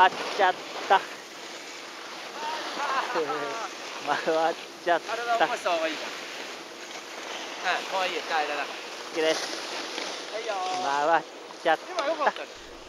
回っちゃった。回っちゃった体を起こした方がいい、もういい、ら回っちゃった。